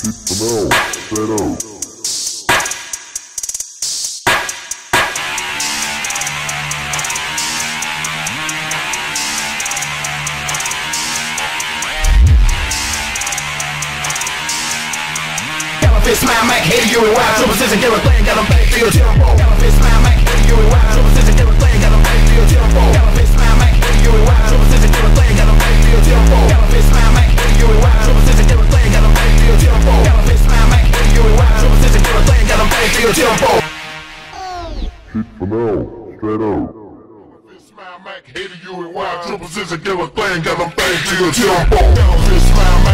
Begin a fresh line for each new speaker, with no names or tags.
Chanel, straight up.
Caliphate smile, Mac, hate you and wild Triple six give a thing, got them back to your tempo them back to your tempo
Chanel, straight.
Smile Mac, hater you and wild triple six and give a thing, them bang to your tempo.